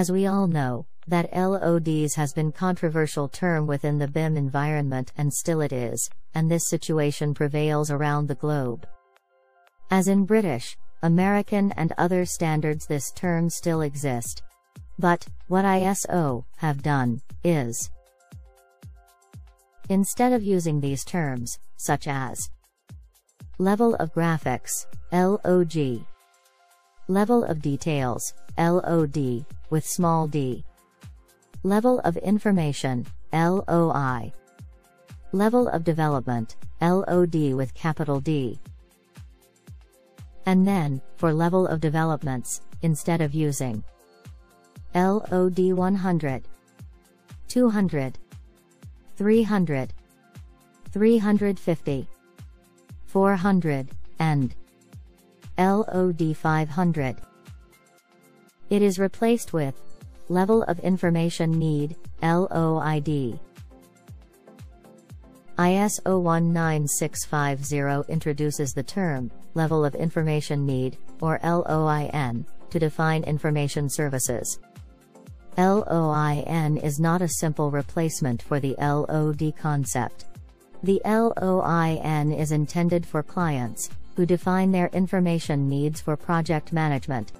As we all know, that LODs has been controversial term within the BIM environment and still it is, and this situation prevails around the globe. As in British, American and other standards this term still exist. But, what ISO have done, is Instead of using these terms, such as Level of graphics, LOG Level of details, LOD, with small d. Level of information, LOI Level of development, LOD with capital D. And then, for level of developments, instead of using LOD 100, 200, 300, 350, 400, and LOD 500. It is replaced with Level of Information Need, LOID. ISO 19650 introduces the term, Level of Information Need, or LOIN, to define information services. LOIN is not a simple replacement for the LOD concept. The LOIN is intended for clients, who define their information needs for project management.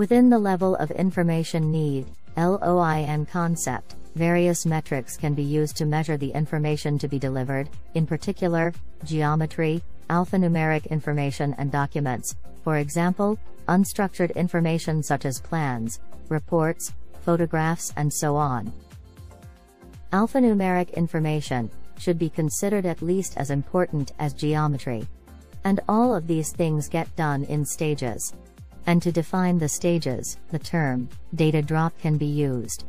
Within the level of information need, LOIN concept, various metrics can be used to measure the information to be delivered, in particular, geometry, alphanumeric information and documents, for example, unstructured information such as plans, reports, photographs and so on. Alphanumeric information should be considered at least as important as geometry. And all of these things get done in stages. And to define the stages, the term data drop can be used.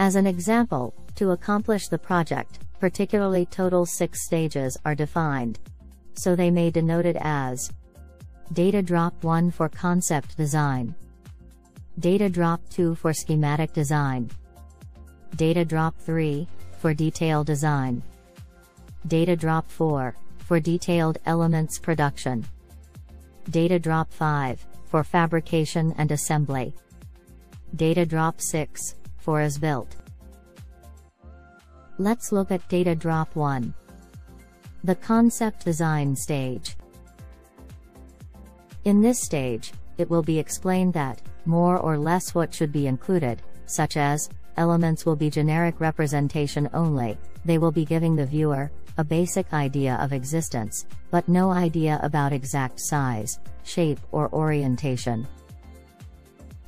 As an example, to accomplish the project, particularly total six stages are defined. So they may denote it as Data drop 1 for concept design, Data drop 2 for schematic design, Data drop 3 for detail design, Data drop 4 for detailed elements production, Data drop 5 for fabrication and assembly, Data drop 6 for as built. Let's look at data drop 1. The concept design stage. In this stage, it will be explained that, more or less what should be included, such as, elements will be generic representation only, they will be giving the viewer, a basic idea of existence, but no idea about exact size, shape or orientation.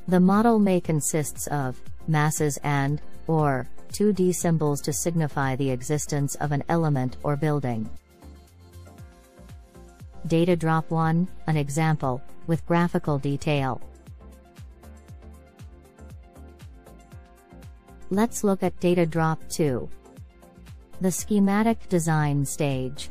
The model may consists of, masses and, or, 2D symbols to signify the existence of an element or building. Data drop 1, an example, with graphical detail. Let's look at data drop 2. The schematic design stage.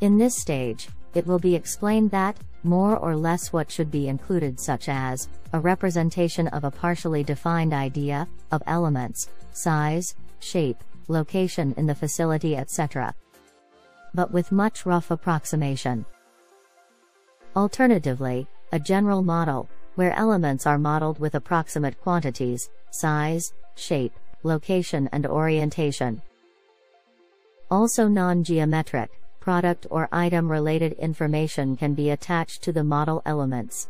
In this stage, it will be explained that, more or less what should be included such as, a representation of a partially defined idea, of elements, size, shape, location in the facility etc. But with much rough approximation. Alternatively, a general model, where elements are modeled with approximate quantities, size, shape, location and orientation. Also non-geometric, product or item related information can be attached to the model elements.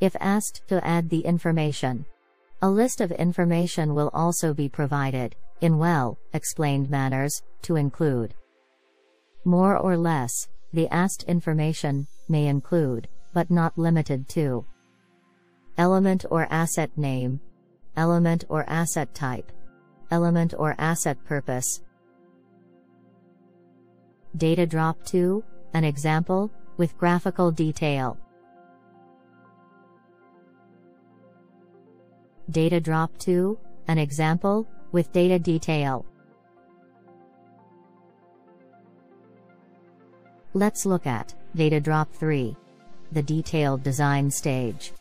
If asked to add the information, a list of information will also be provided, in well explained manners, to include. More or less, the asked information may include, but not limited to, element or asset name, element or asset type, element or asset purpose, Data drop 2, an example, with graphical detail. Data drop 2, an example, with data detail. Let's look at data drop 3, the detailed design stage.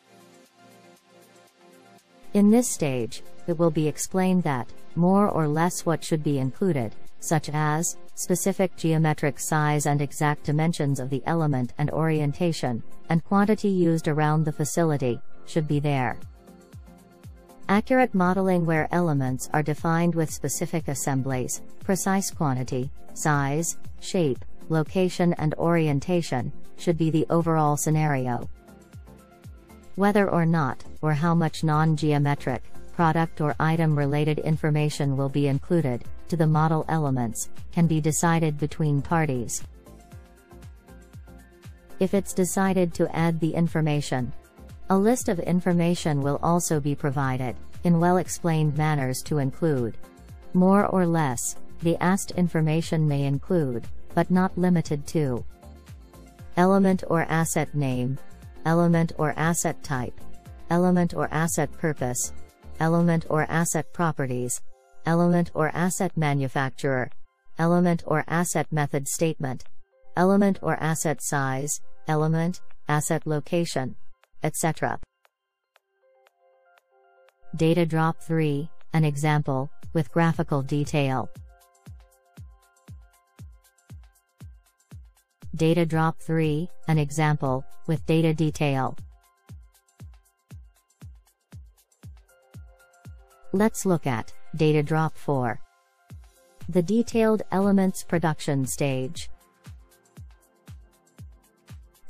In this stage, it will be explained that, more or less what should be included, such as, specific geometric size and exact dimensions of the element and orientation, and quantity used around the facility, should be there. Accurate modeling where elements are defined with specific assemblies, precise quantity, size, shape, location and orientation, should be the overall scenario. Whether or not, or how much non-geometric, product or item related information will be included, to the model elements, can be decided between parties. If it's decided to add the information, a list of information will also be provided, in well-explained manners to include. More or less, the asked information may include, but not limited to. Element or asset name, element or asset type, element or asset purpose, element or asset properties, element or asset manufacturer, element or asset method statement, element or asset size, element, asset location, etc. Data drop 3, an example, with graphical detail. Data drop 3, an example, with data detail. Let's look at Data Drop 4. The Detailed Elements Production Stage.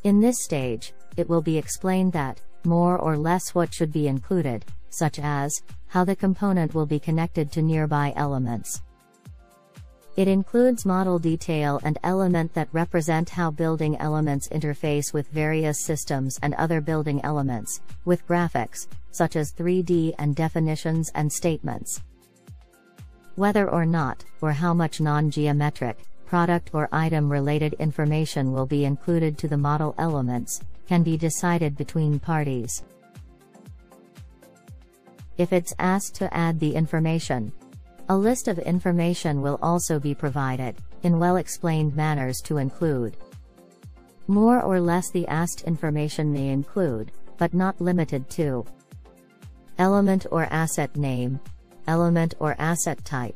In this stage, it will be explained that, more or less what should be included, such as, how the component will be connected to nearby elements. It includes model detail and element that represent how building elements interface with various systems and other building elements, with graphics, such as 3D and definitions and statements. Whether or not, or how much non-geometric, product or item related information will be included to the model elements, can be decided between parties. If it's asked to add the information, a list of information will also be provided, in well-explained manners to include. More or less the asked information may include, but not limited to. Element or asset name, element or asset type,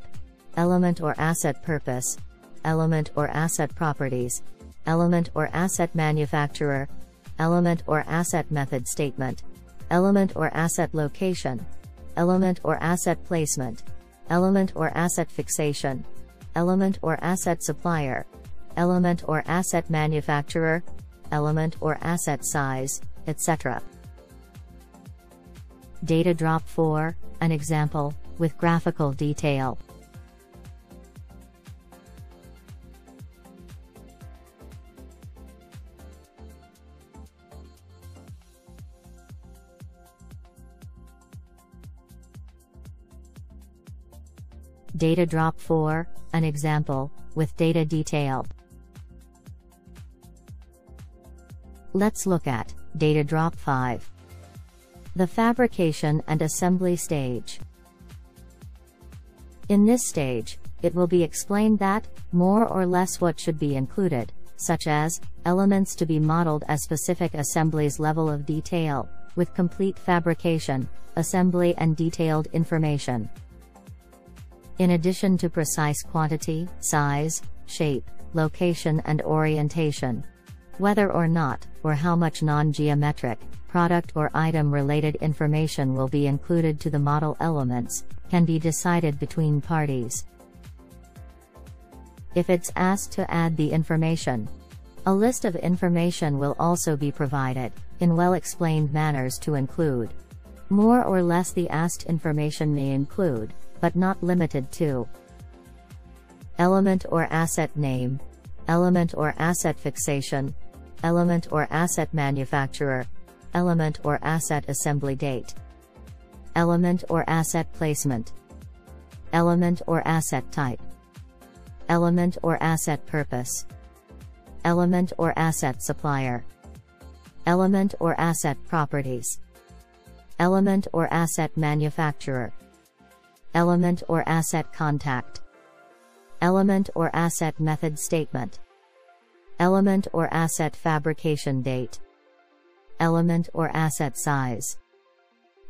element or asset purpose, element or asset properties, element or asset manufacturer, element or asset method statement, element or asset location, element or asset placement, element or asset fixation, element or asset supplier, element or asset manufacturer, element or asset size, etc. Data drop 4, an example, with graphical detail. Data drop 4, an example, with data detail. Let's look at Data drop 5. The fabrication and assembly stage. In this stage, it will be explained that, more or less what should be included, such as, elements to be modeled as specific assemblies level of detail, with complete fabrication, assembly and detailed information. In addition to precise quantity, size, shape, location and orientation. Whether or not, or how much non-geometric, product or item related information will be included to the model elements, can be decided between parties. If it's asked to add the information, a list of information will also be provided, in well-explained manners to include. More or less the asked information may include, but not limited to. Element or asset name, element or asset fixation, element or asset manufacturer, element or asset assembly date, element or asset placement, element or asset type, element or asset purpose, element or asset supplier, element or asset properties, element or asset manufacturer, element or asset contact, element or asset method statement, element or asset fabrication date, element or asset size,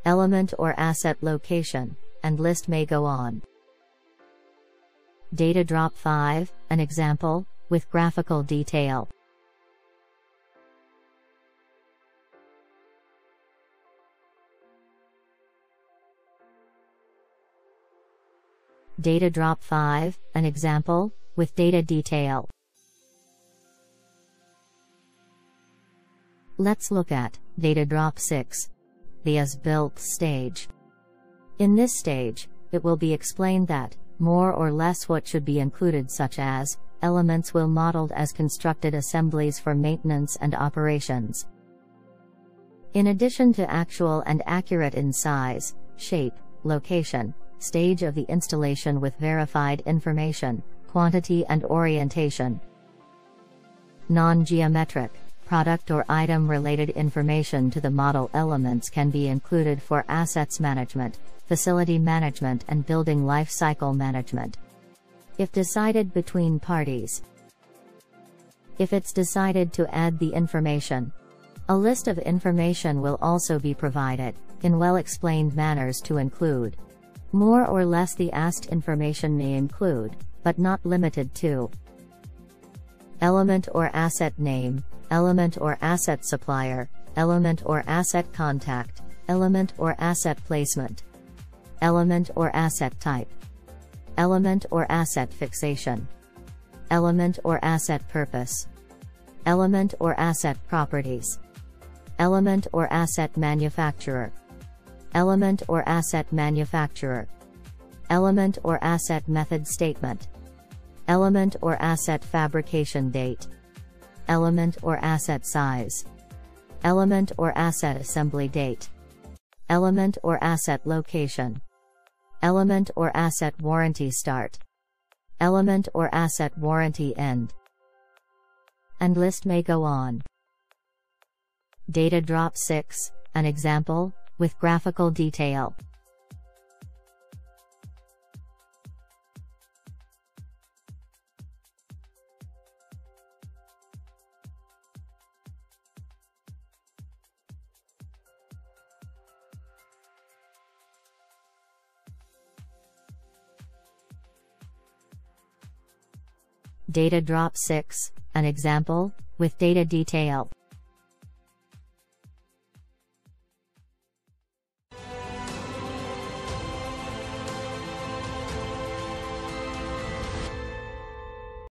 element or asset location, and list may go on. Data drop 5, an example, with graphical detail. Data drop 5, an example, with data detail. Let's look at data drop 6. The as-built stage. In this stage, it will be explained that, more or less what should be included such as, elements will modeled as constructed assemblies for maintenance and operations. In addition to actual and accurate in size, shape, location, stage of the installation with verified information, quantity and orientation. Non-geometric, product or item related information to the model elements can be included for assets management, facility management and building life cycle management. If decided between parties. If it's decided to add the information. A list of information will also be provided, in well explained manners to include. More or less the asked information may include, but not limited to. Element or asset name, element or asset supplier, element or asset contact, element or asset placement. Element or asset type. Element or asset fixation. Element or asset purpose. Element or asset properties. Element or asset manufacturer. Element or asset manufacturer. Element or asset method statement. Element or asset fabrication date. Element or asset size. Element or asset assembly date. Element or asset location. Element or asset warranty start. Element or asset warranty end. And list may go on. Data drop 6, an example, with graphical detail. Data drop 6, an example, with data detail.